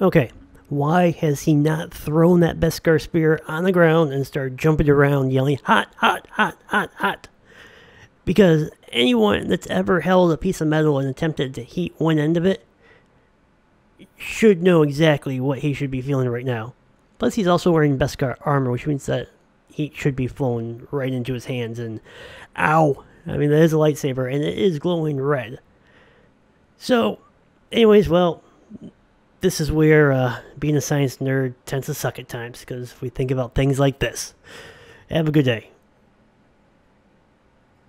Okay, why has he not thrown that Beskar spear on the ground and started jumping around yelling, hot, hot, hot, hot, hot? Because anyone that's ever held a piece of metal and attempted to heat one end of it should know exactly what he should be feeling right now. Plus, he's also wearing Beskar armor, which means that heat should be flowing right into his hands. And ow! I mean, that is a lightsaber, and it is glowing red. So, anyways, well, this is where uh, being a science nerd tends to suck at times because we think about things like this. Have a good day.